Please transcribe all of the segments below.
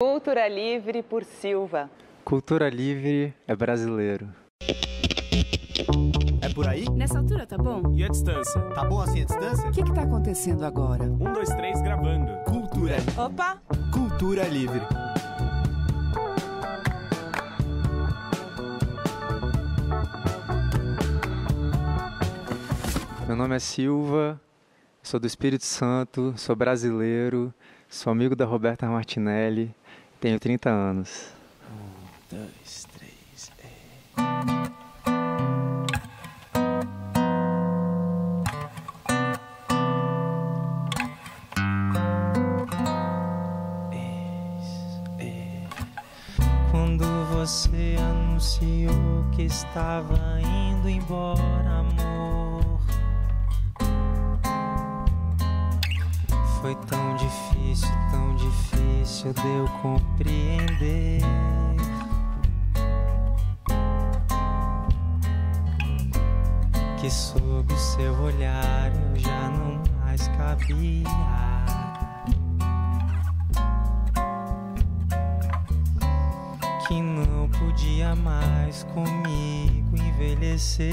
Cultura Livre por Silva. Cultura Livre é brasileiro. É por aí? Nessa altura tá bom? E a distância? Tá bom assim a distância? O que, que tá acontecendo agora? Um, dois, três, gravando. Cultura. Opa! Cultura Livre. Meu nome é Silva, sou do Espírito Santo, sou brasileiro, sou amigo da Roberta Martinelli, tenho 30 anos. Um, dois, três. Quando você anunciou que estava indo embora, amor. Foi tão difícil, tão difícil de eu compreender. Que sob o seu olhar eu já não mais cabia. que não podia mais comigo envelhecer.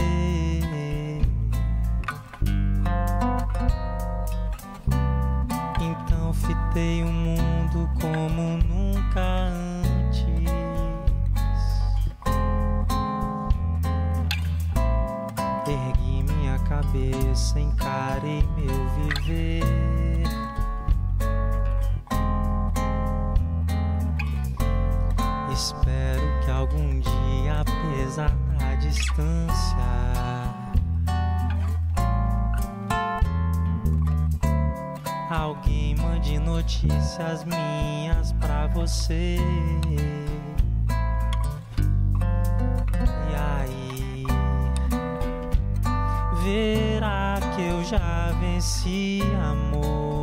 Fitei o mundo como nunca antes. Ergui minha cabeça, encarei meu viver. Espero que algum dia, apesar da distância, alguém mande notícias minhas pra você. E aí, verá que eu já venci, amor.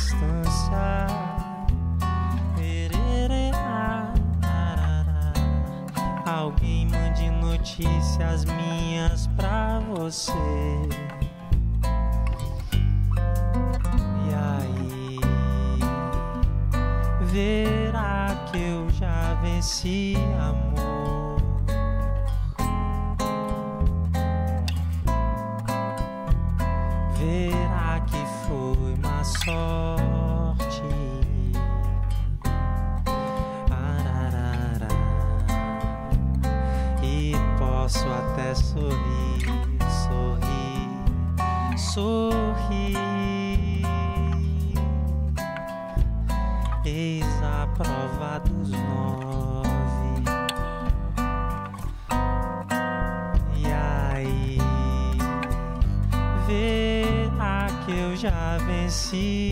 Distância. Alguém mande notícias minhas pra você. Venci,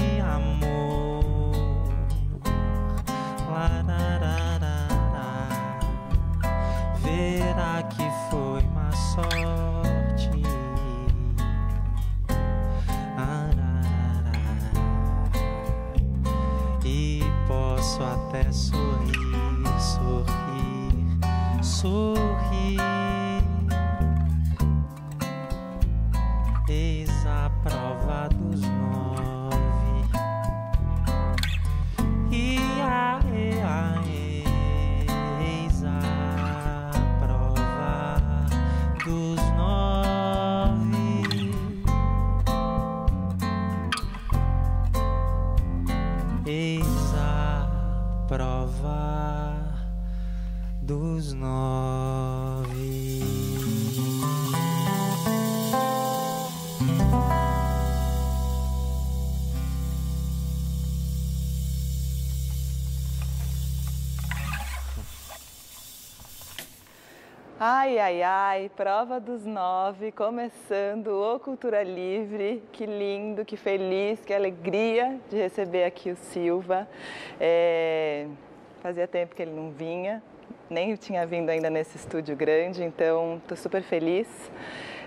Ai, ai, prova dos nove, começando o Cultura Livre. Que lindo, que feliz, que alegria de receber aqui o Silva. É, fazia tempo que ele não vinha, nem tinha vindo ainda nesse estúdio grande, então estou super feliz.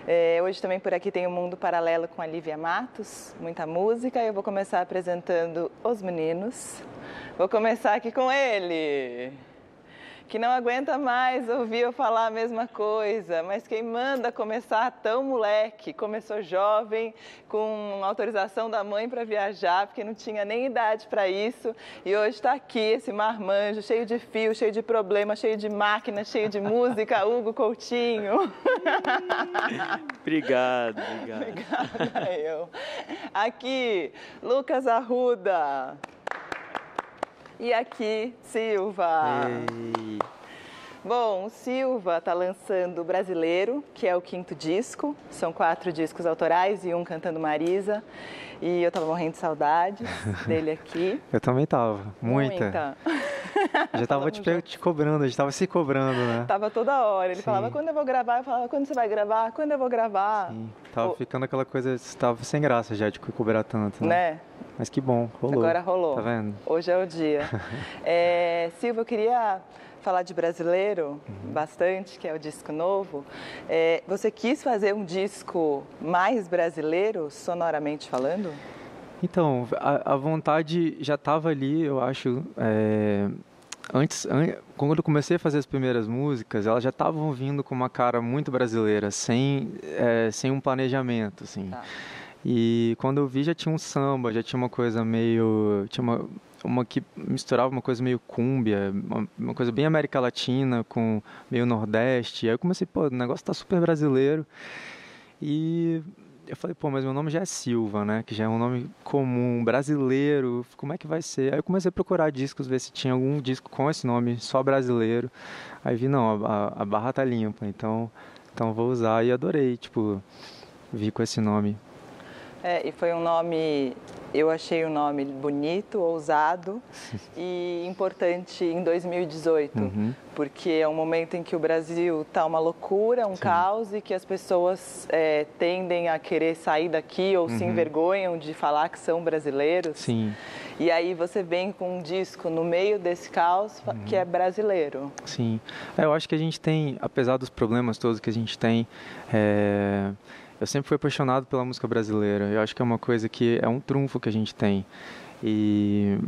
É, hoje também por aqui tem o um Mundo Paralelo com a Lívia Matos, muita música. Eu vou começar apresentando os meninos. Vou começar aqui com ele que não aguenta mais ouvir eu falar a mesma coisa, mas quem manda começar tão moleque, começou jovem, com autorização da mãe para viajar, porque não tinha nem idade para isso, e hoje está aqui esse marmanjo, cheio de fio, cheio de problema, cheio de máquina, cheio de música, Hugo Coutinho. obrigado, obrigado. Obrigada eu. Aqui, Lucas Arruda. E aqui, Silva. Ei. Bom, o Silva está lançando Brasileiro, que é o quinto disco. São quatro discos autorais e um cantando Marisa. E eu estava morrendo de saudades dele aqui. Eu também tava, muita. Muita. Já tava te, te, cobrando, a gente tava se cobrando, né? Tava toda hora. Ele Sim. falava, quando eu vou gravar? Eu falava, quando você vai gravar? Quando eu vou gravar? Sim. Tava ficando aquela coisa, tava sem graça já de cobrar tanto, né? né? Mas que bom, rolou. Agora rolou. Tá vendo? Hoje é o dia. é, Silva, eu queria falar de brasileiro uhum. bastante, que é o disco novo. É, você quis fazer um disco mais brasileiro, sonoramente falando? Então, a, a vontade já estava ali, eu acho. É, antes, an, quando eu comecei a fazer as primeiras músicas, elas já estavam vindo com uma cara muito brasileira, sem, é, sem um planejamento, assim. Tá. E quando eu vi já tinha um samba, já tinha uma coisa meio. Tinha uma, uma que misturava uma coisa meio cúmbia, uma, uma, coisa bem América Latina com meio Nordeste. Aí eu comecei, pô, o negócio tá super brasileiro. E eu falei, pô, mas meu nome já é Silva, né? Que já é um nome comum, brasileiro. Como é que vai ser? Aí eu comecei a procurar discos, ver se tinha algum disco com esse nome, só brasileiro. Aí vi, não, a, a barra tá limpa, então, então vou usar. E adorei, tipo, vi com esse nome. É, e foi um nome, eu achei o um nome bonito, ousado e importante em 2018, uhum. porque é um momento em que o Brasil está uma loucura, um Sim. caos e que as pessoas é, tendem a querer sair daqui ou uhum. se envergonham de falar que são brasileiros. Sim. E aí você vem com um disco no meio desse caos uhum. que é brasileiro. Sim. É, eu acho que a gente tem, apesar dos problemas todos que a gente tem, é eu sempre fui apaixonado pela música brasileira. Eu acho que é uma coisa que é um trunfo que a gente tem. E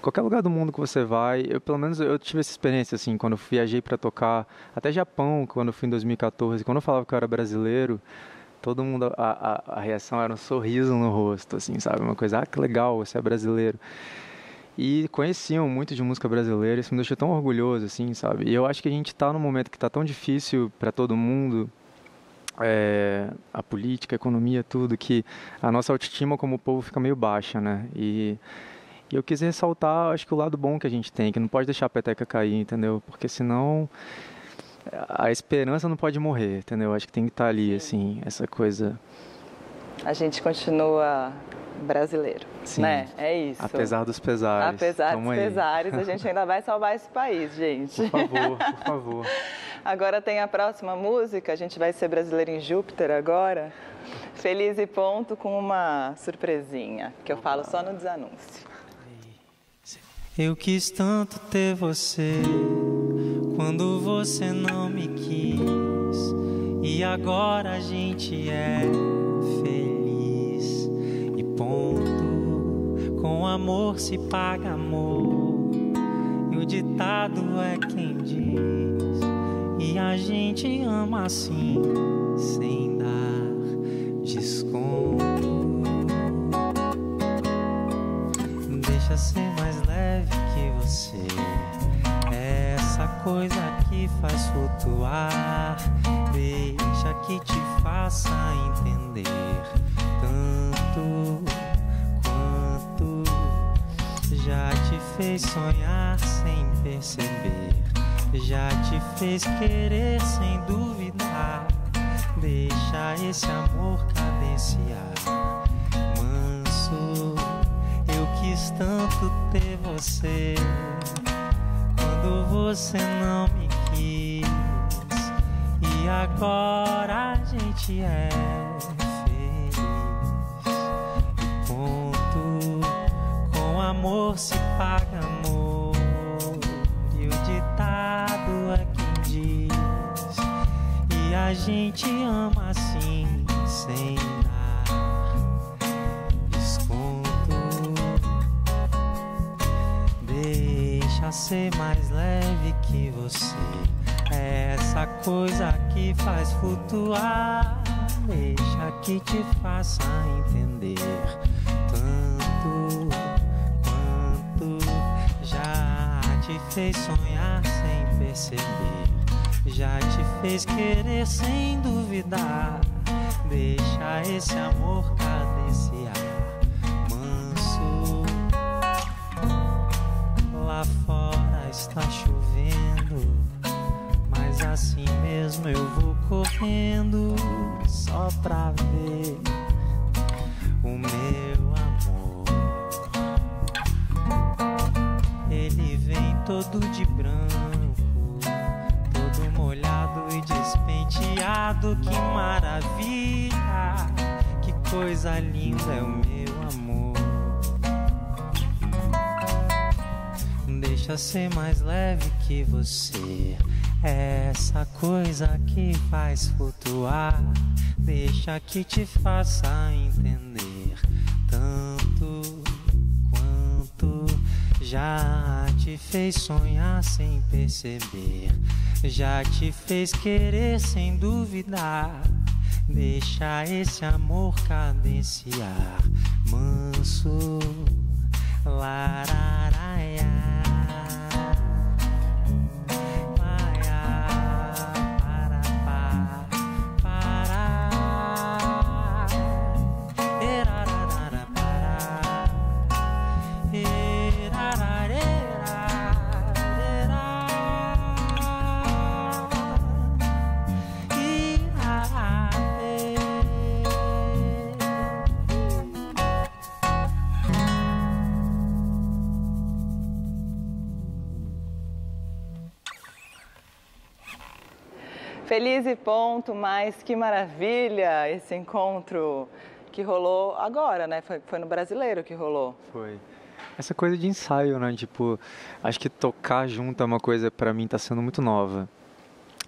qualquer lugar do mundo que você vai, eu pelo menos eu tive essa experiência assim, quando eu viajei para tocar, até Japão, quando eu fui em 2014, quando eu falava que eu era brasileiro, todo mundo a, a, a reação era um sorriso no rosto, assim, sabe, uma coisa, ah, que legal, você é brasileiro. E conheciam muito de música brasileira, isso me deixou tão orgulhoso, assim, sabe? E eu acho que a gente está num momento que está tão difícil para todo mundo, é, a política, a economia, tudo, que a nossa autoestima como povo fica meio baixa, né? E, e eu quis ressaltar, acho que o lado bom que a gente tem, que não pode deixar a peteca cair, entendeu? Porque senão a esperança não pode morrer, entendeu? Acho que tem que estar ali, assim, essa coisa. A gente continua brasileiro, Sim. né? É isso. Apesar dos pesares. Apesar dos aí. pesares, a gente ainda vai salvar esse país, gente. Por favor, por favor. Agora tem a próxima música, a gente vai ser brasileiro em Júpiter agora. Feliz e ponto com uma surpresinha, que eu falo só no desanúncio. Eu quis tanto ter você quando você não me quis. E agora a gente é feliz ponto. Com amor se paga amor. E o ditado é quem diz e a gente ama assim, sem dar desconto. Deixa ser mais leve que você. Essa coisa que faz flutuar. Deixa que te faça entender tanto já te fez sonhar sem perceber já te fez querer sem duvidar. Deixa esse amor cadenciar. Manso, eu quis tanto ter você quando você não me quis. E agora a gente é amor se paga amor. E o ditado é quem diz. E a gente ama assim, sem dar desconto. Deixa ser mais leve que você. É essa coisa que faz flutuar. Deixa que te faça entender te fez sonhar sem perceber. Já te fez querer sem duvidar. Deixa esse amor cadenciar. Manso, lá fora está chovendo. Mas assim mesmo eu vou correndo só pra ver o meu todo de branco, todo molhado e despenteado. Que maravilha, que coisa linda é o meu amor. Deixa ser mais leve que você. É essa coisa que faz flutuar. Deixa que te faça entender já te fez sonhar sem perceber. Já te fez querer sem duvidar. Deixa esse amor cadenciar. Manso, lararaia. Feliz e ponto, mas que maravilha esse encontro que rolou agora, né? Foi, foi no Brasileiro que rolou. Foi. Essa coisa de ensaio, né? Tipo, acho que tocar junto é uma coisa para mim tá sendo muito nova.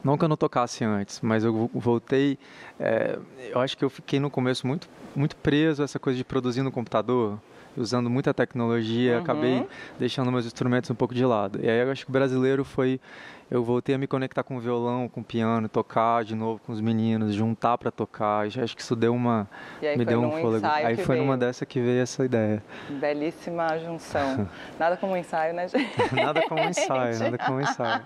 Não que eu não tocasse antes, mas eu voltei. É, eu acho que eu fiquei no começo muito, muito preso a essa coisa de produzir no computador, usando muita tecnologia, Uhum. acabei deixando meus instrumentos um pouco de lado. E aí eu acho que o brasileiro foi. Eu voltei a me conectar com o violão, com o piano, tocar de novo com os meninos, juntar para tocar. Acho que isso deu uma. E me foi deu um fôlego. Aí foi numa veio. dessa que veio essa ideia. Belíssima junção. Nada como um ensaio, né, gente? Nada como um ensaio, nada como um ensaio.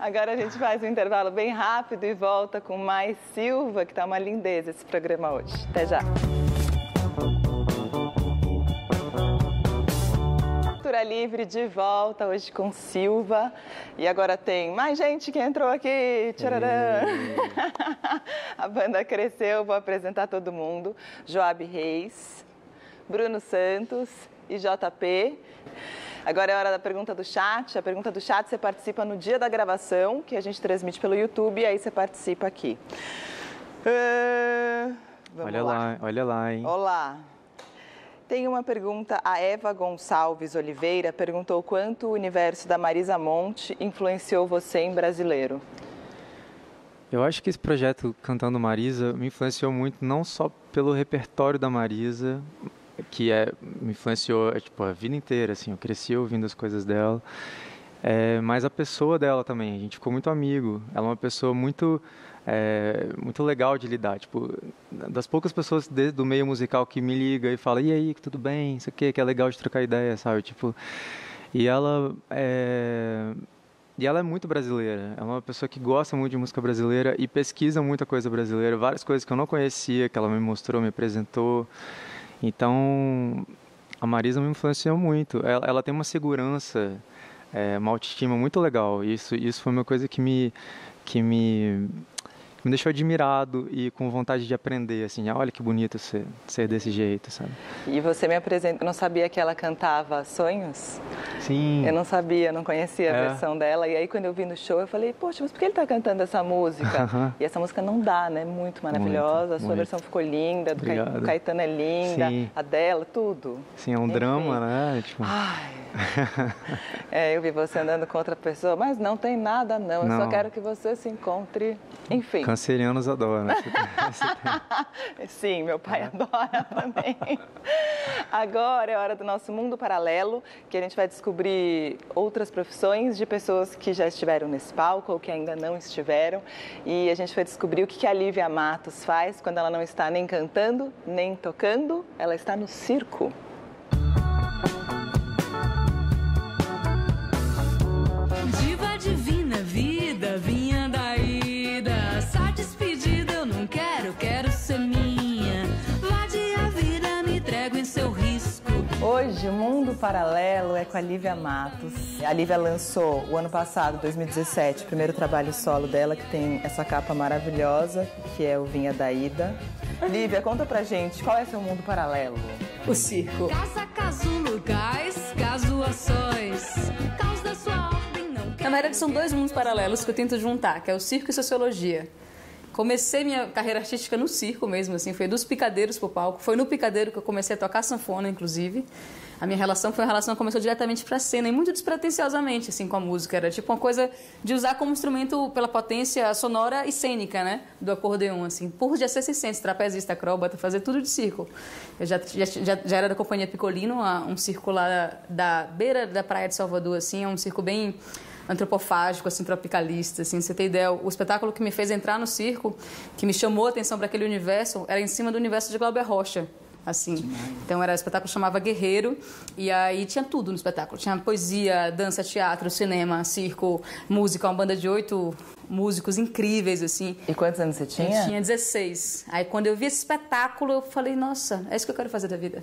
Agora a gente faz um intervalo bem rápido e volta com mais Silva, que tá uma lindeza esse programa hoje. Até já. Cultura Livre de volta hoje com Silva. E agora tem mais gente que entrou aqui. Tchararã. A banda cresceu, vou apresentar todo mundo. Joab Reis, Bruno Santos e JP. Agora é hora da pergunta do chat. A pergunta do chat você participa no dia da gravação, que a gente transmite pelo YouTube, e aí você participa aqui. Vamos Olha lá, olha lá, hein? Olá. Tem uma pergunta, a Eva Gonçalves Oliveira perguntou quanto o universo da Marisa Monte influenciou você em brasileiro. Eu acho que esse projeto Cantando Marisa me influenciou muito, não só pelo repertório da Marisa, que é, me influenciou é, tipo, a vida inteira, assim, eu cresci ouvindo as coisas dela, é, mas a pessoa dela também, a gente ficou muito amigo. Ela é uma pessoa muito, é, muito legal de lidar, tipo, das poucas pessoas de, do meio musical que me liga e fala, e aí, tudo bem, isso aqui, que é legal de trocar ideia, sabe, tipo... E ela é, e ela é muito brasileira. Ela é uma pessoa que gosta muito de música brasileira e pesquisa muita coisa brasileira, várias coisas que eu não conhecia, que ela me mostrou, me apresentou. Então, a Marisa me influenciou muito. Ela, ela tem uma segurança é, uma autoestima muito legal. Isso, isso foi uma coisa que me, que me me deixou admirado e com vontade de aprender, assim, olha que bonito ser, ser desse jeito, sabe? E você me apresenta, eu não sabia que ela cantava Sonhos? Sim. Eu não sabia, não conhecia a É. versão dela, e aí quando eu vi no show, eu falei, poxa, mas por que ele tá cantando essa música? e essa música não dá, né? Muito maravilhosa, a sua muito. versão ficou linda, do Obrigado. do Caetano é linda, Sim. a dela, tudo. Sim, é um Enfim. drama, né? Tipo, Ai. É, eu vi você andando com outra pessoa, mas não tem nada não, eu só quero que você se encontre, enfim. Cancerianos adoram. né? Sim, meu pai adora também. Agora é hora do nosso mundo paralelo, que a gente vai descobrir outras profissões de pessoas que já estiveram nesse palco ou que ainda não estiveram. E a gente vai descobrir o que que a Lívia Matos faz quando ela não está nem cantando, nem tocando, ela está no circo. Hoje, o Mundo Paralelo é com a Lívia Matos. A Lívia lançou o ano passado, 2017, o primeiro trabalho solo dela, que tem essa capa maravilhosa, que é o Vinha da Ida. Lívia, conta pra gente, qual é seu mundo paralelo? O circo. Caça, caso, lugares, casuações. Caos da sua ordem, não quero. Na verdade, são dois mundos paralelos que eu tento juntar, que é o circo e sociologia. Comecei minha carreira artística no circo mesmo, assim, foi dos picadeiros pro palco. Foi no picadeiro que eu comecei a tocar sanfona, inclusive. A minha relação foi uma relação que começou diretamente pra cena e muito despretensiosamente, assim, com a música. Era tipo uma coisa de usar como instrumento pela potência sonora e cênica, né, do acordeon, assim. Por já ser circense, trapezista, acróbata, fazer tudo de circo. Eu já, já, já, era da companhia Picolino, a- um circo lá da beira da praia de Salvador, assim, é um circo bem antropofágico, assim, tropicalista, assim, você tem ideia, o espetáculo que me fez entrar no circo, que me chamou a atenção para aquele universo, era em cima do universo de Glauber Rocha, assim. Então era o espetáculo chamava Guerreiro e aí tinha tudo no espetáculo, tinha poesia, dança, teatro, cinema, circo, música, uma banda de oito músicos incríveis, assim. E quantos anos você Eu tinha? tinha 16. Aí quando eu vi esse espetáculo, eu falei, nossa, é isso que eu quero fazer da vida.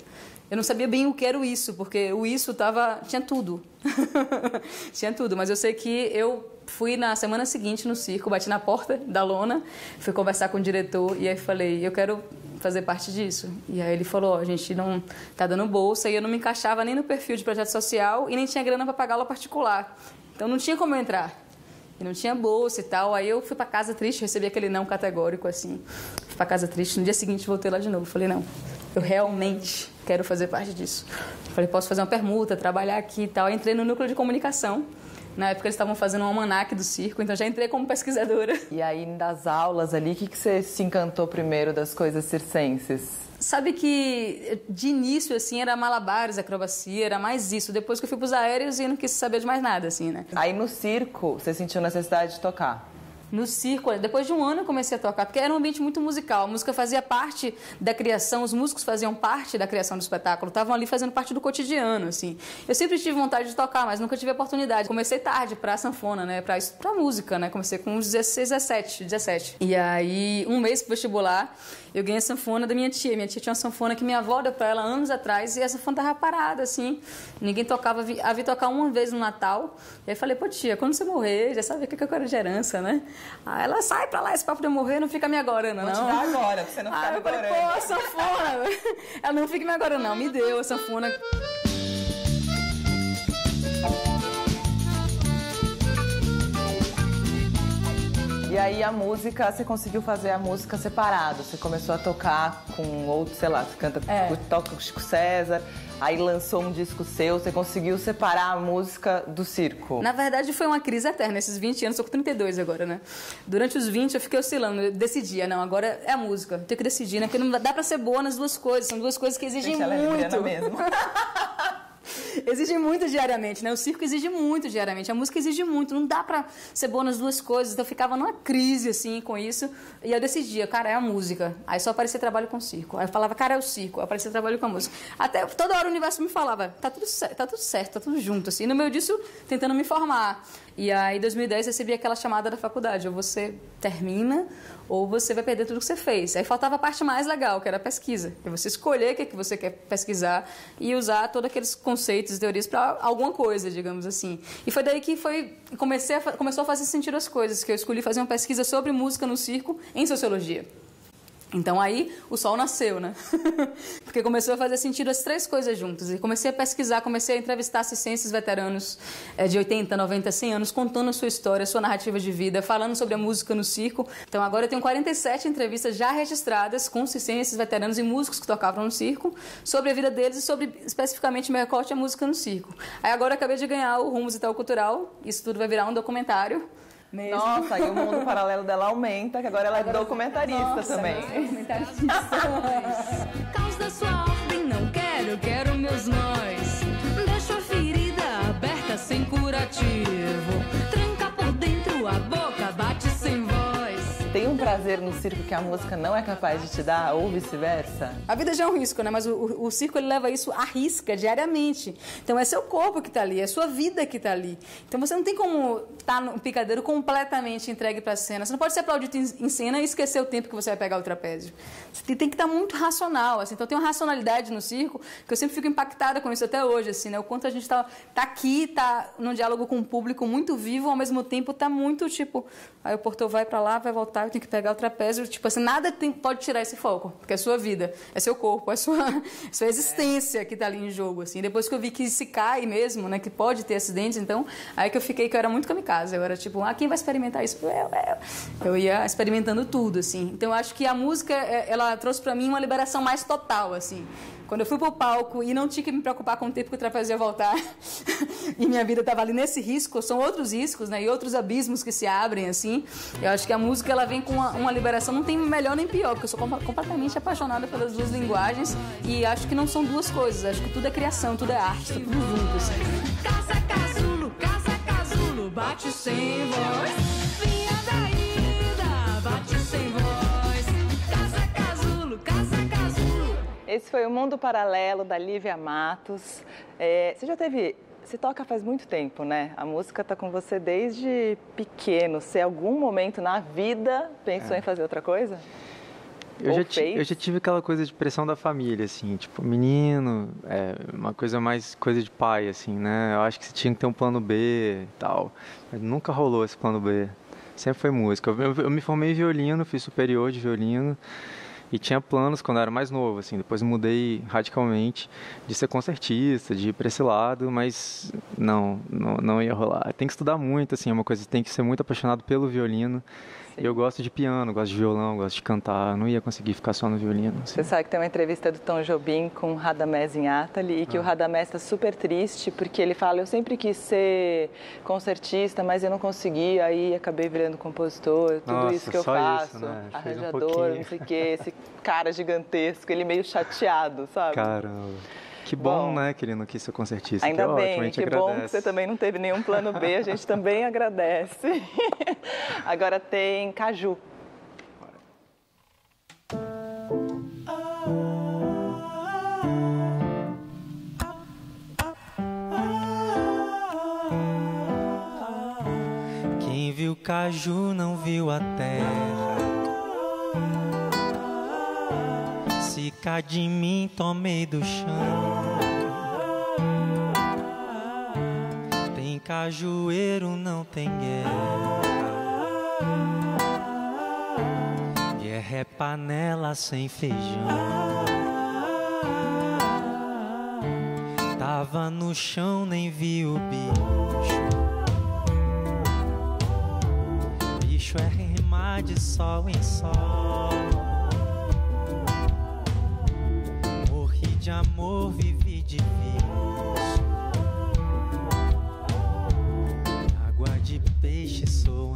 Eu não sabia bem o que era o isso, porque o isso tava, tinha tudo. tinha tudo, mas eu sei que eu fui na semana seguinte no circo, bati na porta da lona, fui conversar com o diretor e aí falei, eu quero fazer parte disso. E aí ele falou, ó, a gente não tá dando bolsa e eu não me encaixava nem no perfil de projeto social e nem tinha grana para pagar aula particular. Então não tinha como eu entrar. E não tinha bolsa e tal. Aí eu fui pra casa triste, recebi aquele não categórico, assim. Fui pra casa triste. No dia seguinte voltei lá de novo. Falei, não, eu realmente quero fazer parte disso. Falei, posso fazer uma permuta, trabalhar aqui e tal. Entrei no núcleo de comunicação. Na época eles estavam fazendo um almanac do circo, então já entrei como pesquisadora. E aí, das aulas ali, o que, que você se encantou primeiro das coisas circenses? Sabe que de início, assim, era malabares, acrobacia, era mais isso. Depois que eu fui pros aéreos e não quis saber de mais nada, assim, né? Aí no circo, você sentiu necessidade de tocar? No circo, depois de um ano eu comecei a tocar, porque era um ambiente muito musical. A música fazia parte da criação, os músicos faziam parte da criação do espetáculo, estavam ali fazendo parte do cotidiano, assim. Eu sempre tive vontade de tocar, mas nunca tive oportunidade. Comecei tarde pra sanfona, né, pra, pra música, né, comecei com uns 16, 17, 17. E aí, um mês pro vestibular, eu ganhei a sanfona da minha tia. Minha tia tinha uma sanfona que minha avó deu pra ela anos atrás e essa sanfona tava parada, assim. Ninguém tocava, a vi tocar uma vez no Natal. E aí falei, pô tia, quando você morrer, já sabe o que que eu quero de herança, né? Aí ela sai pra lá, esse papo de eu morrer, não fica me agora, não. Vou te dar agora, pra você não ficar Aí me eu falei, pô, sanfona. ela não fica me agora, não. Me deu a sanfona. E aí a música, você conseguiu fazer a música separado. Você começou a tocar com outro, sei lá, você canta, É. toca com o Chico César, aí lançou um disco seu, você conseguiu separar a música do circo. Na verdade, foi uma crise eterna. Esses 20 anos, tô com 32 agora, né? Durante os 20, eu fiquei oscilando. Eu decidia, não, agora é a música. Tenho que decidir, né? Porque não dá pra ser boa nas duas coisas. São duas coisas que exigem Gente, ela é muito. mesmo. Exige muito diariamente, né? O circo exige muito diariamente, a música exige muito, não dá pra ser boa nas duas coisas. Então eu ficava numa crise, assim, com isso. E eu decidia, cara, é a música. Aí só aparecia trabalho com circo. Aí eu falava, cara, é o circo. Aí aparecia trabalho com a música. Até toda hora o universo me falava, tá tudo certo, tá tudo certo, tá tudo junto, assim. No meio disso, tentando me formar. E aí, em 2010, eu recebi aquela chamada da faculdade. Ou você termina, ou você vai perder tudo que você fez. Aí faltava a parte mais legal, que era a pesquisa. É você escolher o que, é que você quer pesquisar e usar todos aqueles conceitos conceitos, teorias para alguma coisa, digamos assim. E foi daí que foi comecei a, começou a fazer sentido as coisas, que eu escolhi fazer uma pesquisa sobre música no circo em sociologia. Então aí o sol nasceu, né? Porque começou a fazer sentido as três coisas juntas. E comecei a pesquisar, comecei a entrevistar assistentes veteranos é, de 80, 90, 100 anos, contando a sua história, a sua narrativa de vida, falando sobre a música no circo. Então agora eu tenho 47 entrevistas já registradas com assistentes veteranos e músicos que tocavam no circo, sobre a vida deles e sobre especificamente meu recorte a música no circo. Aí agora eu acabei de ganhar o Rumos e Tal Cultural, isso tudo vai virar um documentário mesmo. Nossa, e o mundo paralelo dela aumenta, que agora ela é agora, documentarista nossa, também. Documentarista. Caos da sua ordem, não quero, quero meus nós. Deixa a ferida aberta sem curativo. Prazer no circo que a música não é capaz de te dar, ou vice-versa? A vida já é um risco, né? Mas o, o, o, circo ele leva isso à risca diariamente. Então é seu corpo que está ali, é sua vida que está ali. Então você não tem como estar tá no picadeiro completamente entregue para a cena. Você não pode ser aplaudido em, cena e esquecer o tempo que você vai pegar o trapézio. Você tem, tem que estar tá muito racional, assim. Então tem uma racionalidade no circo que eu sempre fico impactada com isso até hoje, assim, né? O quanto a gente está tá aqui, está num diálogo com o público muito vivo, ao mesmo tempo está muito tipo, aí o portão vai para lá, vai voltar eu tenho que pegar o trapézio. Tipo assim, nada tem, pode tirar esse foco, porque é sua vida, é seu corpo, é sua, sua existência que está ali em jogo. Assim. Depois que eu vi que se cai mesmo, né, que pode ter acidentes, então, aí que eu fiquei que eu era muito kamikaze. Eu era tipo, ah, quem vai experimentar isso? Eu, eu. eu ia experimentando tudo, assim. Então, eu acho que a música, é, ela trouxe para mim uma liberação mais total, assim. Quando eu fui pro palco e não tinha que me preocupar com o tempo que o trapézio ia voltar, e minha vida estava ali nesse risco, são outros riscos, né? E outros abismos que se abrem, assim. Eu acho que a música, ela vem com uma, uma liberação, não tem melhor nem pior, porque eu sou completamente apaixonada pelas duas linguagens e acho que não são duas coisas. Acho que tudo é criação, tudo é arte, tá tudo junto, assim. Casa casulo, casa casulo, bate sem voz. Esse foi o Mundo Paralelo da Lívia Matos. É, você já teve. Você toca faz muito tempo, né? A música está com você desde pequeno. Você, algum momento na vida, pensou é. em fazer outra coisa? Eu já, eu já, tive aquela coisa de pressão da família, assim, tipo, menino, é, uma coisa mais coisa de pai, assim, né? Eu acho que você tinha que ter um plano B e tal. Mas nunca rolou esse plano B. Sempre foi música. Eu, eu, eu me formei em violino, fiz superior de violino. E tinha planos quando eu era mais novo, assim. Depois mudei radicalmente de ser concertista, de ir para esse lado, mas não, não, não ia rolar. Tem que estudar muito, assim, é uma coisa, tem que ser muito apaixonado pelo violino. Sim. Eu gosto de piano, gosto de violão, gosto de cantar. Não ia conseguir ficar só no violino. Assim. Você sabe que tem uma entrevista do Tom Jobim com o Radamés em Atali e que ah. o Radamés está super triste porque ele fala: Eu sempre quis ser concertista, mas eu não consegui, aí acabei virando compositor. Tudo Nossa, isso que eu faço, isso, né? arranjador, um não sei o quê. Esse cara gigantesco, ele meio chateado, sabe? Caramba. Que bom, bom, né, que ele não quis ser concertista. Ainda que bem, ótimo, que agradece. bom que você também não teve nenhum plano B, a gente também agradece. Agora tem Caju. Quem viu caju não viu a terra. Cá de mim, tomei do chão. Tem cajueiro, não tem guerra. Guerra é panela sem feijão. Tava no chão, nem vi o bicho. Bicho é remar de sol em sol. De amor, vivi de vício. Água de peixe, sou.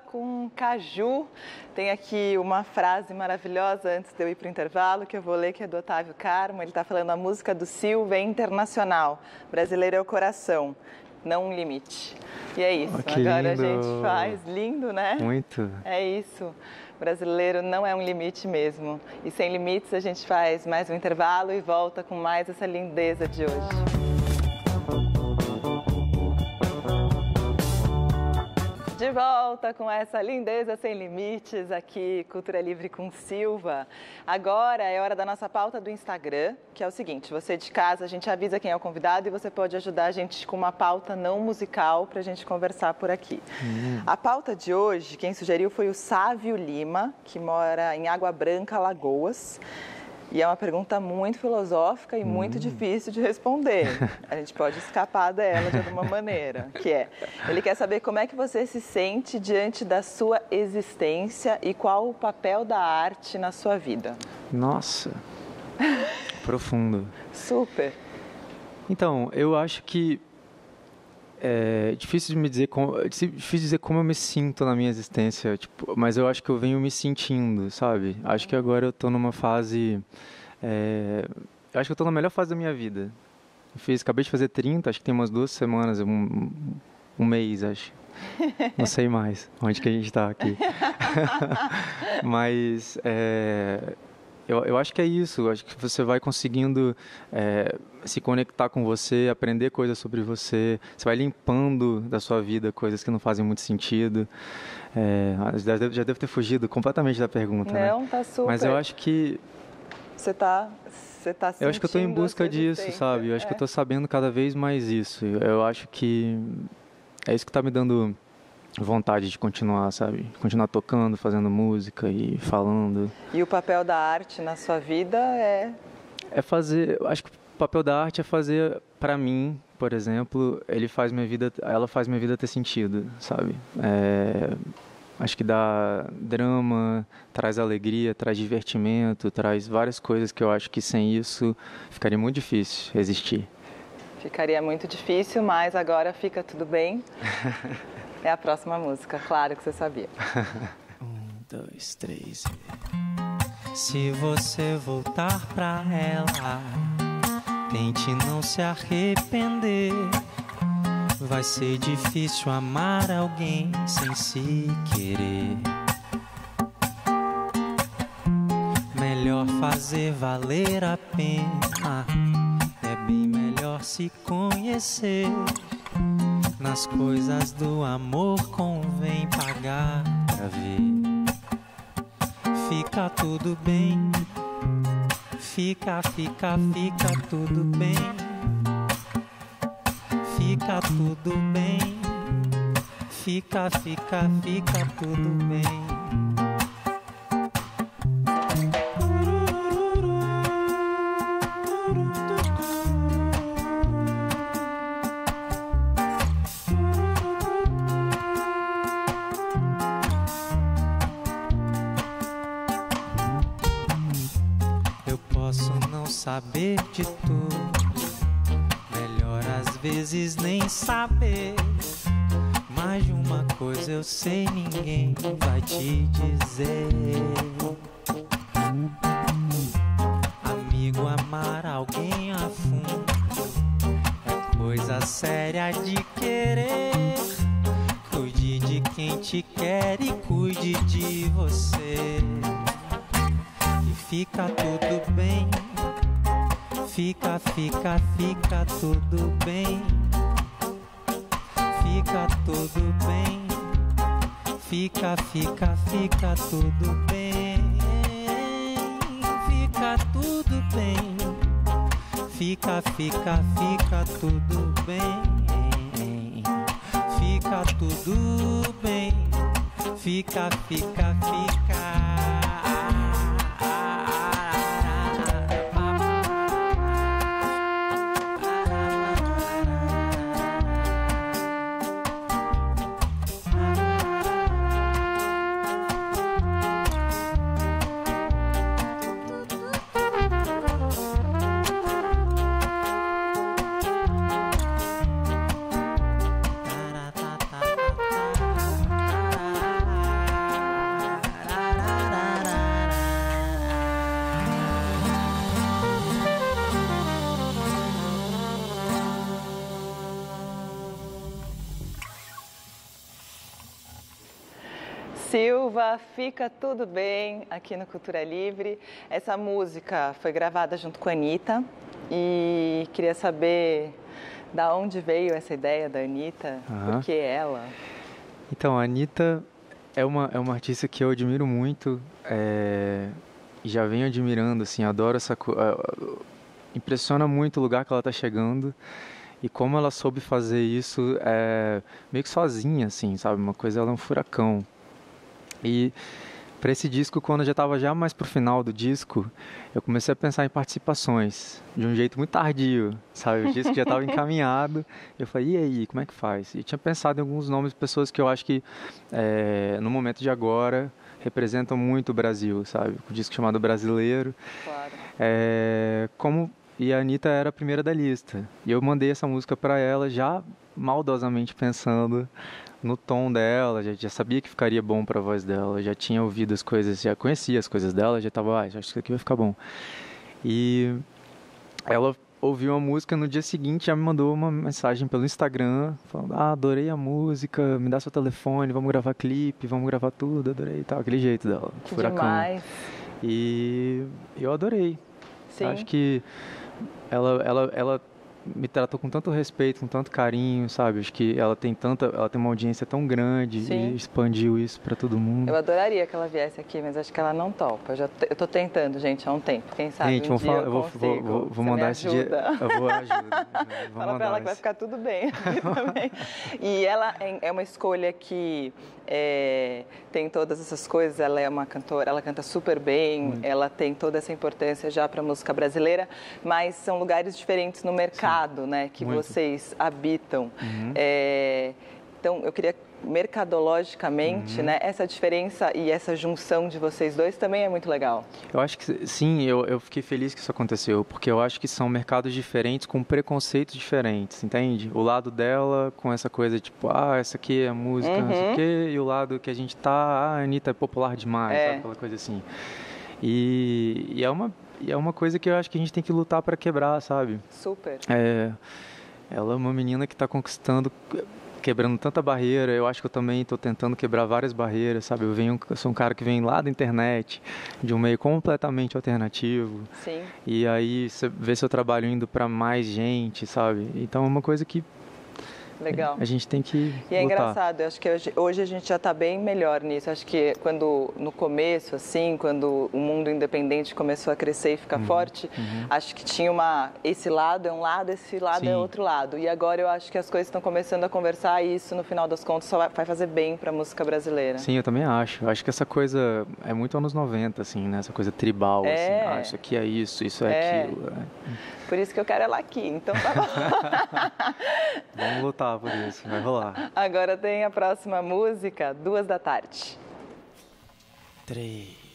Com Caju. Tem aqui uma frase maravilhosa antes de eu ir para o intervalo, que eu vou ler, que é do Otávio Carmo. Ele está falando a música do Silva é internacional. Brasileiro é o coração, não um limite. E é isso. Oh, Agora lindo. a gente faz. Lindo, né? Muito. É isso. Brasileiro não é um limite mesmo. E sem limites a gente faz mais um intervalo e volta com mais essa lindeza de hoje. De volta com essa lindeza sem limites aqui, Cultura Livre com Silva. Agora é hora da nossa pauta do Instagram, que é o seguinte: você de casa, a gente avisa quem é o convidado e você pode ajudar a gente com uma pauta não musical para a gente conversar por aqui. A pauta de hoje, quem sugeriu foi o Sávio Lima, que mora em Água Branca, Lagoas. E é uma pergunta muito filosófica e muito difícil de responder. A gente pode escapar dela de alguma maneira, que é, ele quer saber como é que você se sente diante da sua existência e qual o papel da arte na sua vida. Nossa. Profundo. Super. Então, eu acho que é difícil de me dizer como, é difícil dizer como eu me sinto na minha existência, tipo, mas eu acho que eu venho me sentindo, sabe? Acho que agora eu tô numa fase é, eu acho que eu tô na melhor fase da minha vida. Eu fiz, acabei de fazer 30, acho que tem umas duas semanas, um, um mês, acho. Não sei mais onde que a gente está aqui. Mas é, eu, eu acho que é isso. Eu acho que você vai conseguindo é, se conectar com você, aprender coisas sobre você. Você vai limpando da sua vida coisas que não fazem muito sentido. É, já, devo, ter fugido completamente da pergunta, né? Não, tá super. Mas eu acho que Você tá, você tá eu acho que eu estou em busca disso, sabe? Eu acho que eu É. estou sabendo cada vez mais isso. Eu, eu acho que é isso que está me dando vontade de continuar, sabe? Continuar tocando, fazendo música e falando. E o papel da arte na sua vida é É fazer, acho que o papel da arte é fazer para mim, por exemplo, ele faz minha vida, ela faz minha vida ter sentido, sabe? É, acho que dá drama, traz alegria, traz divertimento, traz várias coisas que eu acho que sem isso ficaria muito difícil existir. Ficaria muito difícil, mas agora fica tudo bem. É a próxima música, claro que você sabia. Um, dois, três. Se você voltar pra ela, tente não se arrepender. Vai ser difícil amar alguém sem se querer. Melhor fazer valer a pena. É bem melhor se conhecer. Nas coisas do amor convém pagar pra ver. Fica tudo bem. Fica, fica, fica tudo bem. Fica tudo bem. Fica, fica, fica tudo bem. Sei, ninguém vai te dizer. Amigo, amar alguém a fundo coisa séria de querer. Cuide de quem te quer e cuide de você. E fica tudo bem. Fica, fica, fica tudo bem. Fica tudo bem. Fica, fica, fica tudo bem. Fica tudo bem. Fica, fica, fica tudo bem. Fica tudo bem. Fica, fica, fica. Fica tudo bem aqui no Cultura Livre. Essa música foi gravada junto com a Anitta e queria saber da onde veio essa ideia da Anitta, Aham. por que ela? Então, a Anitta é uma, é uma artista que eu admiro muito é, já venho admirando, assim, adoro essa coisa. Impressiona muito o lugar que ela está chegando e como ela soube fazer isso é, meio que sozinha, assim, sabe? Uma coisa, ela é um furacão. E para esse disco, quando eu já estava já mais pro final do disco, eu comecei a pensar em participações de um jeito muito tardio, sabe? O disco já estava encaminhado. Eu falei, e aí, como é que faz? E tinha pensado em alguns nomes de pessoas que eu acho que é, no momento de agora representam muito o Brasil, sabe? O disco chamado Brasileiro. Claro. É, como e a Anitta era a primeira da lista. E eu mandei essa música para ela já maldosamente pensando no tom dela, já, já sabia que ficaria bom para a voz dela, já tinha ouvido as coisas, já conhecia as coisas dela, já tava, ah, acho que isso aqui vai ficar bom. E ela ouviu a música no dia seguinte já me mandou uma mensagem pelo Instagram falando: "Ah, adorei a música, me dá seu telefone, vamos gravar clipe, vamos gravar tudo, adorei", e tal, aquele jeito dela, Que furacão. demais. E eu adorei. Sim. Acho que ela, ela, ela me tratou com tanto respeito, com tanto carinho, sabe? Acho que ela tem tanta, ela tem uma audiência tão grande Sim. e expandiu isso para todo mundo. Eu adoraria que ela viesse aqui, mas acho que ela não topa. Eu, já eu tô tentando, gente, há um tempo. Quem sabe Gente, um vamos dia falar, eu vou, vou, vou, vou mandar esse dia. Eu vou ajuda. Vou Fala mandar ela que vai ficar tudo bem aqui também. E ela é é uma escolha que é, tem todas essas coisas. Ela é uma cantora, ela canta super bem, ela tem toda essa importância já para a música brasileira, mas são lugares diferentes no mercado, né, que muito. vocês habitam. Uhum. É, então, eu queria mercadologicamente, Uhum. né, essa diferença e essa junção de vocês dois também é muito legal. Eu acho que sim, eu, eu fiquei feliz que isso aconteceu, porque eu acho que são mercados diferentes com preconceitos diferentes, entende? O lado dela com essa coisa tipo, ah, essa aqui é música, não sei Uhum. o quê, e o lado que a gente tá, ah, a Anitta é popular demais, É. sabe? aquela coisa assim. E, e é uma e é uma coisa que eu acho que a gente tem que lutar para quebrar, sabe? Super. É, ela é uma menina que está conquistando, quebrando tanta barreira. Eu acho que eu também estou tentando quebrar várias barreiras, sabe? Eu venho, eu sou um cara que vem lá da internet, de um meio completamente alternativo. Sim. E aí você vê seu trabalho indo para mais gente, sabe? Então é uma coisa que Legal. a gente tem que E é lutar. engraçado, eu acho que hoje, hoje a gente já está bem melhor nisso. Acho que quando no começo, assim, quando o mundo independente começou a crescer e Uhum, ficar forte, acho que tinha uma esse lado é um lado, esse lado é Sim. outro lado. E agora eu acho que as coisas estão começando a conversar e isso no final das contas só vai, vai fazer bem para a música brasileira. Sim, eu também acho. Eu acho que essa coisa é muito anos 90, assim, né? Essa coisa tribal, É. assim. Ah, isso aqui é isso, isso é, É. aquilo. é. Por isso que eu quero ela aqui. Então tá bom. Vamos lutar por isso, vai rolar. agora tem a próxima música, Duas da Tarde. Três.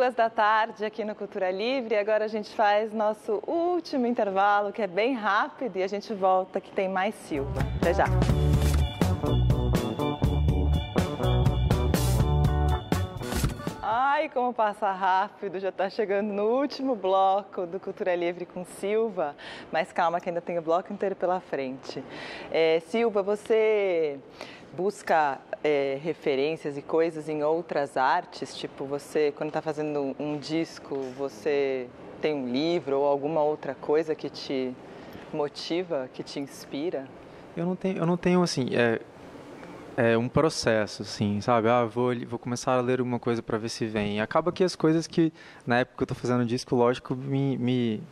Duas da tarde aqui no Cultura Livre. Agora a gente faz nosso último intervalo, que é bem rápido, e a gente volta que tem mais Silva. Até já. Ai, como passa rápido, já está chegando no último bloco do Cultura Livre com Silva. Mas calma que ainda tem o bloco inteiro pela frente. É, Silva, você busca é, referências e coisas em outras artes? Tipo, você, quando está fazendo um disco, você tem um livro ou alguma outra coisa que te motiva, que te inspira? Eu não tenho, eu não tenho assim, é, é um processo, assim, sabe? Ah, vou, vou começar a ler alguma coisa para ver se vem. E acaba que as coisas que, na época que eu tô fazendo disco, lógico, me, me,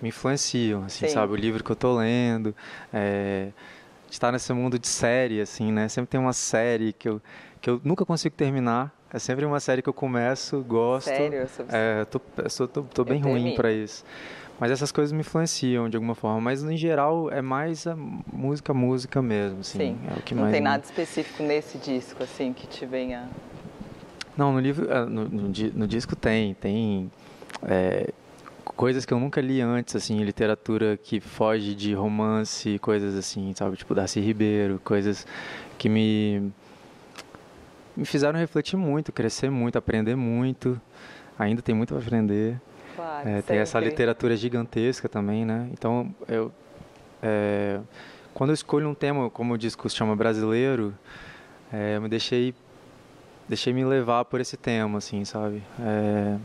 me influenciam, assim, Sim. sabe? O livro que eu tô lendo, é, estar nesse mundo de série, assim, né? Sempre tem uma série que eu, que eu nunca consigo terminar. É sempre uma série que eu começo, gosto. Sério? Eu sou- É, eu tô, eu sou- tô, tô bem ruim termino. para isso. Mas essas coisas me influenciam de alguma forma. Mas, em geral, é mais a música, música mesmo, assim. Sim. É o que Não mais tem nada específico nesse disco, assim, que te venha. Não, no livro, ah, no, no no disco tem, tem é, coisas que eu nunca li antes, assim, literatura que foge de romance, coisas assim, sabe, tipo Darcy Ribeiro, coisas que me me fizeram refletir muito, crescer muito, aprender muito. Ainda tem muito para aprender. Claro, É, tem essa literatura gigantesca também, né? Então eu é, quando eu escolho um tema, como o disco se chama brasileiro, é, eu me deixei deixei me levar por esse tema, assim, sabe? É,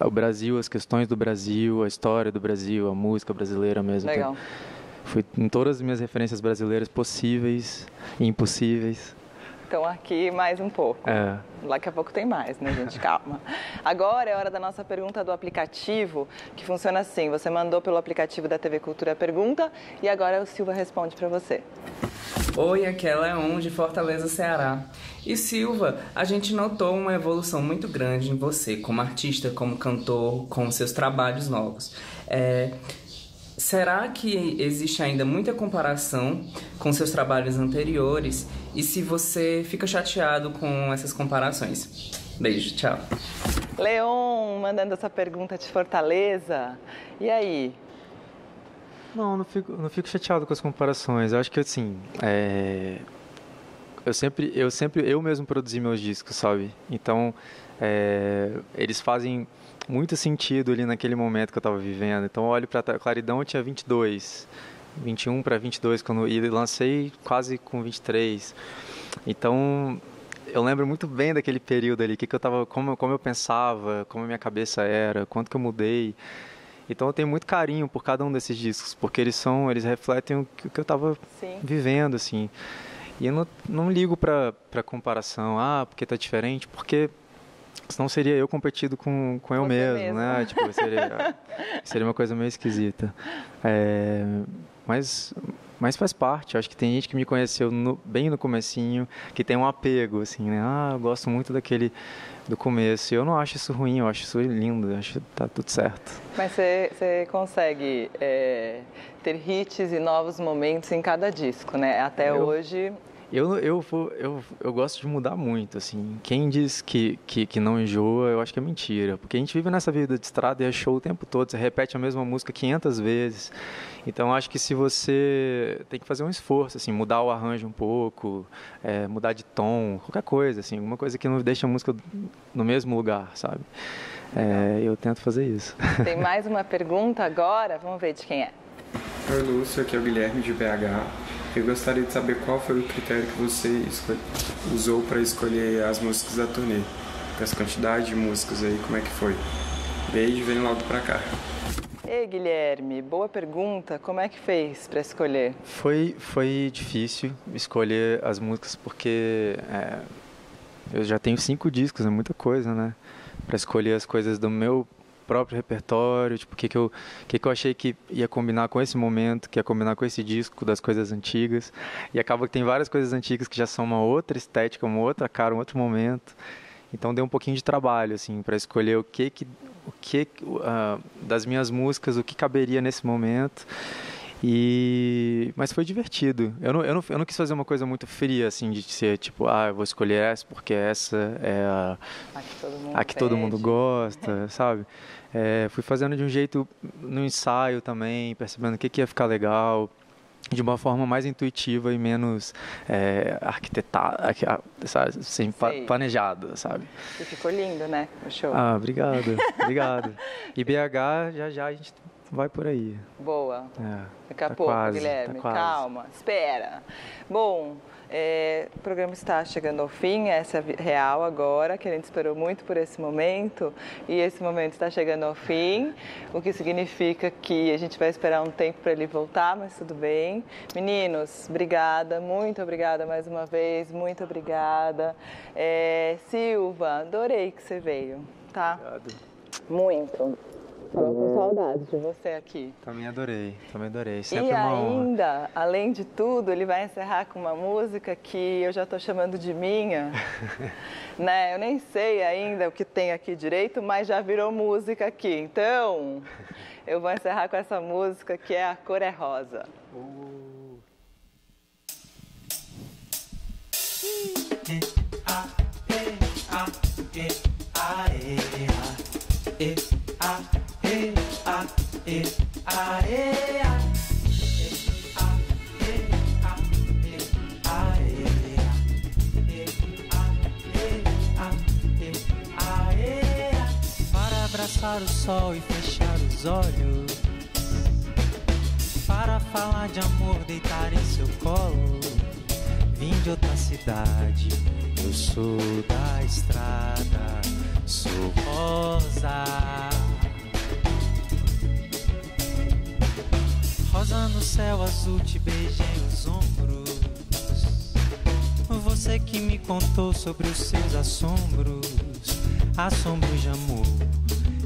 o Brasil, as questões do Brasil, a história do Brasil, a música brasileira mesmo. Legal. Fui em todas as minhas referências brasileiras possíveis e impossíveis. Então aqui mais um pouco. É. Daqui a pouco tem mais, né, gente? Calma. Agora é hora da nossa pergunta do aplicativo, que funciona assim: você mandou pelo aplicativo da TV Cultura a pergunta e agora o Silva responde para você. Oi, aqui é Leon de Fortaleza, Ceará. E Silva, a gente notou uma evolução muito grande em você, como artista, como cantor, com seus trabalhos novos. É, será que existe ainda muita comparação com seus trabalhos anteriores? E se você fica chateado com essas comparações? Beijo, tchau. Leon mandando essa pergunta de Fortaleza. E aí? Não, não fico, não fico chateado com as comparações. Eu acho que assim, é... eu sempre, eu sempre, eu mesmo produzi meus discos, sabe? Então, é... eles fazem muito sentido ali naquele momento que eu estava vivendo. Então, eu olho para Claridão, eu tinha 22, 21 para 22 quando e lancei quase com 23. Então, eu lembro muito bem daquele período ali, que, que eu tava, como, como eu pensava, como a minha cabeça era, quanto que eu mudei. Então eu tenho muito carinho por cada um desses discos, porque eles são, eles refletem o que, eu estava vivendo, assim. E eu não, não ligo para para comparação, ah, porque tá diferente, porque senão seria eu competido com, com eu Você mesmo, mesmo. né? Tipo, seria, seria uma coisa meio esquisita. É, mas, mas faz parte. Acho que tem gente que me conheceu no- bem no comecinho, que tem um apego, assim, né? Ah, eu gosto muito daquele do começo. Eu não acho isso ruim, eu acho isso lindo, eu acho que tá tudo certo. Mas você, você consegue é, ter hits e novos momentos em cada disco, né? Até Eu- hoje. Eu, eu, vou, eu, eu gosto de mudar muito, assim. Quem diz que, que, que não enjoa, eu acho que é mentira. Porque a gente vive nessa vida de estrada e é show o tempo todo. Você repete a mesma música 500 vezes. Então, eu acho que se você tem que fazer um esforço, assim, mudar o arranjo um pouco, é, mudar de tom, qualquer coisa, assim. Alguma coisa que não deixa a música no mesmo lugar, sabe? É, eu tento fazer isso. Tem mais uma pergunta agora, vamos ver de quem é. Oi, Lúcio, aqui é o Guilherme de BH. Eu gostaria de saber qual foi o critério que você usou para escolher as músicas da turnê. Essa quantidade de músicas aí, como é que foi? Beijo, vem logo pra cá. Ei, Guilherme, boa pergunta. Como é que fez para escolher? Foi, foi difícil escolher as músicas porque é, eu já tenho cinco discos, é muita coisa, né? Para escolher as coisas do meu próprio repertório, tipo, o que, que, eu, que, que eu achei que ia combinar com esse momento, que ia combinar com esse disco das coisas antigas. E acaba que tem várias coisas antigas que já são uma outra estética, uma outra cara, um outro momento. Então deu um pouquinho de trabalho, assim, para escolher o que que, o que ah, das minhas músicas, o que caberia nesse momento. E mas foi divertido. Eu não, eu não, eu não quis fazer uma coisa muito fria, assim, de ser tipo, ah, eu vou escolher essa porque essa é a, A que todo mundo, a que todo mundo gosta, sabe? É, fui fazendo de um jeito no ensaio também, percebendo o que, que ia ficar legal, de uma forma mais intuitiva e menos é, arquitetada, arqui- sabe? Assim, planejado, sabe? E ficou lindo, né? O show. Ah, obrigado, obrigado. E BH, já já a gente vai por aí. Boa. É, Daqui a tá pouco, quase, Guilherme. tá quase. Calma, espera. Bom, é, o programa está chegando ao fim, essa é real agora, que a gente esperou muito por esse momento, e esse momento está chegando ao fim, o que significa que a gente vai esperar um tempo para ele voltar, mas tudo bem. Meninos, obrigada, muito obrigada mais uma vez, muito obrigada. É, Silva, adorei que você veio, tá? Obrigado. Muito. Tava com saudade de você aqui. Também adorei, também adorei. Sempre E uma honra. ainda, além de tudo, ele vai encerrar com uma música que eu já estou chamando de minha. né? Eu nem sei ainda o que tem aqui direito, mas já virou música aqui. Então, eu vou encerrar com essa música que é A Cor é Rosa. Para abraçar o sol e fechar os olhos. Para falar de amor, deitar em seu colo. Vim de outra cidade, eu sou da estrada, sou rosa. Rosa no céu azul, te beijei os ombros. Você que me contou sobre os seus assombros, assombros de amor,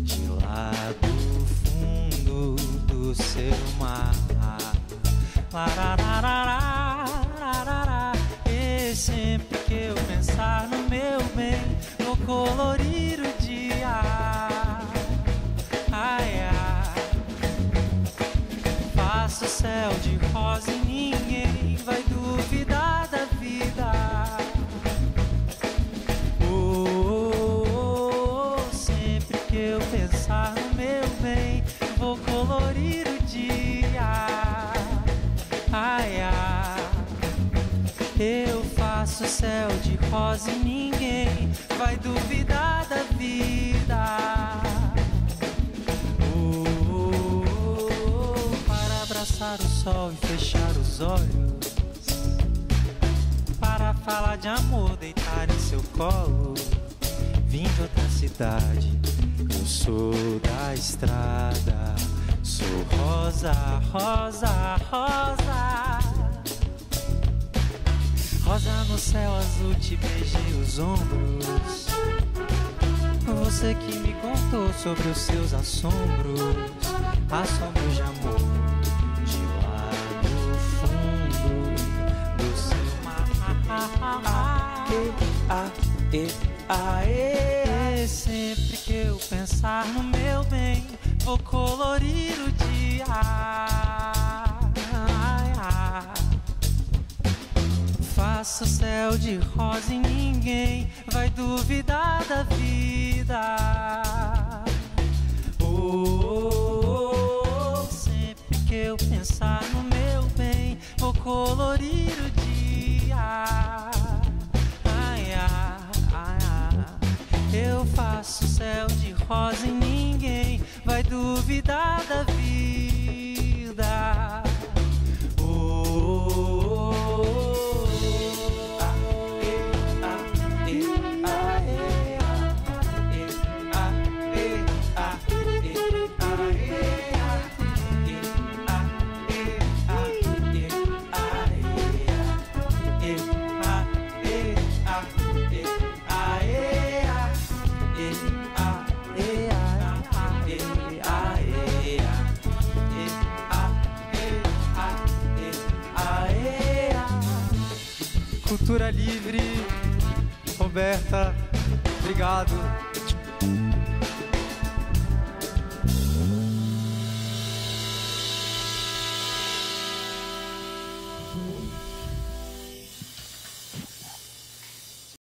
de lá do fundo do seu mar. E sempre que eu pensar no meu bem, vou colorir o dia. Céu de rosa e ninguém vai duvidar da vida. Oh, oh, oh, sempre que eu pensar no meu bem, vou colorir o dia. Ai, ai. Eu faço céu de rosa e ninguém vai duvidar da vida. Sol e fechar os olhos. Para falar de amor, deitar em seu colo. Vim de outra cidade, eu sou da estrada. Sou rosa, rosa, rosa. Rosa no céu azul, te beijei os ombros. Você que me contou sobre os seus assombros, assombros de amor, E, a, e, sempre que eu pensar no meu bem, vou colorir o dia. Ai, ai. Faço céu de rosa e ninguém vai duvidar da vida. Oh, oh, oh, sempre que eu pensar no meu bem, vou colorir o dia. Eu faço céu de rosa e ninguém vai duvidar da vida. Livre, Roberta, obrigado.